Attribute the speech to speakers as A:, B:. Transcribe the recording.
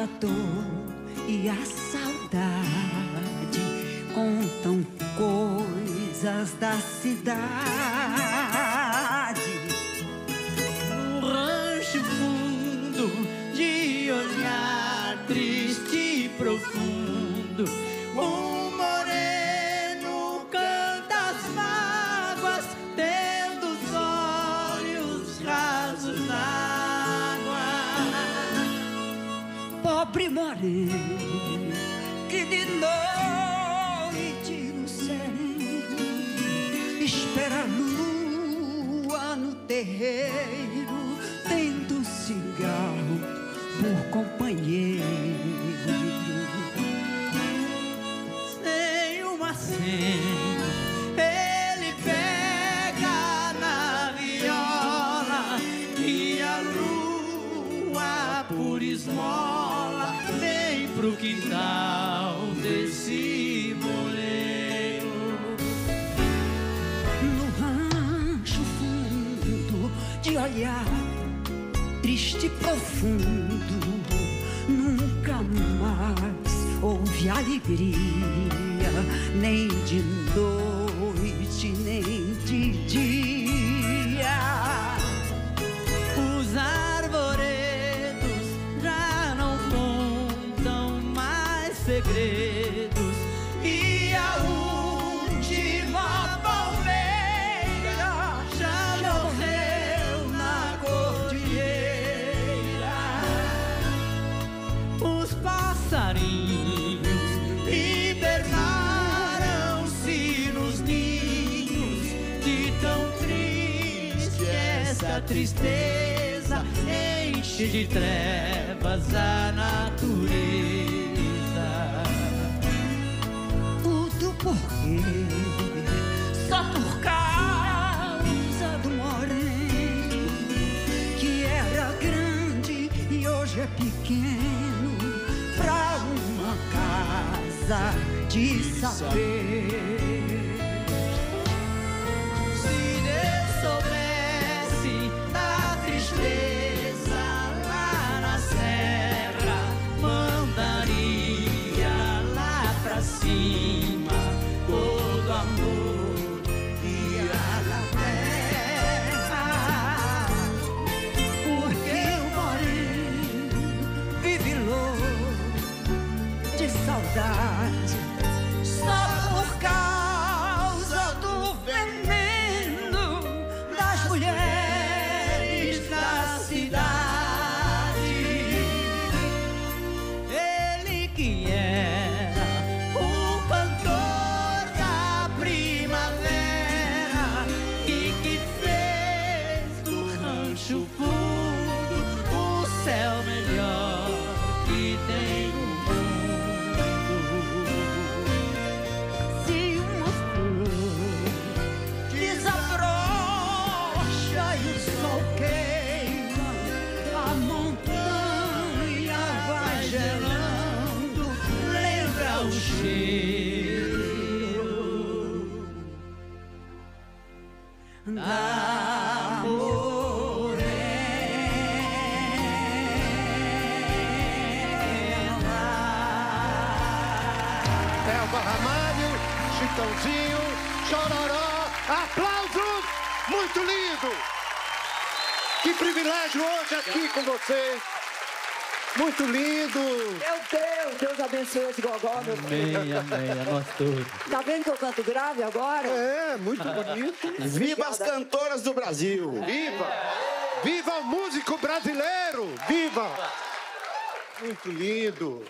A: a dor e a saudade contam coisas da cidade.
B: Moreno
A: que de noite no sereno espera a lua no terreiro, tendo cigarro por companheiro.
B: Quintal desse moleiro.
A: no rancho fundo de olhar triste e profundo nunca mais houve alegria nem de noite
B: passarinhos hibernaram-se nos ninhos de tão triste essa tristeza enche de trevas a natureza.
A: tudo porque só por causa do moreno que era grande e hoje é pequeno de saber.
B: Se Deus soubesse da tristeza lá na serra, mandaria lá pra cima todo amor e a terra.
A: Porque o moreno vive louco de saudade
C: Chitãozinho, Chororó, aplausos! Muito lindo! Que privilégio hoje aqui com vocês! Muito lindo!
D: Meu Deus, Deus abençoe esse gogó, meu
B: Amém, amém, a nós todos.
D: Tá vendo que eu canto grave agora?
C: É, muito bonito!
E: Viva as cantoras do Brasil!
C: Viva! Viva o músico brasileiro! Viva! Muito lindo!